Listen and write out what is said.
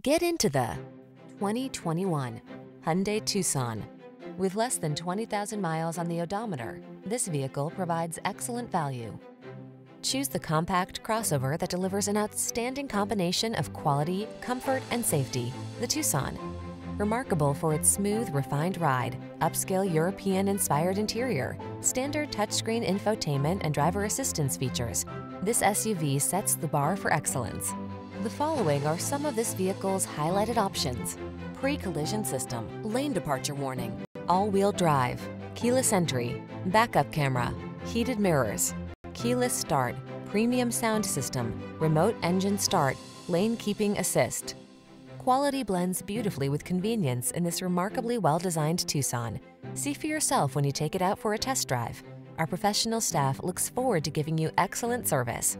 Get into the 2021 Hyundai Tucson. With less than 20,000 miles on the odometer, this vehicle provides excellent value. Choose the compact crossover that delivers an outstanding combination of quality, comfort, and safety, the Tucson. Remarkable for its smooth, refined ride, upscale European-inspired interior, standard touchscreen infotainment and driver assistance features, this SUV sets the bar for excellence. The following are some of this vehicle's highlighted options. Pre-collision system, lane departure warning, all-wheel drive, keyless entry, backup camera, heated mirrors, keyless start, premium sound system, remote engine start, lane keeping assist. Quality blends beautifully with convenience in this remarkably well-designed Tucson. See for yourself when you take it out for a test drive. Our professional staff looks forward to giving you excellent service.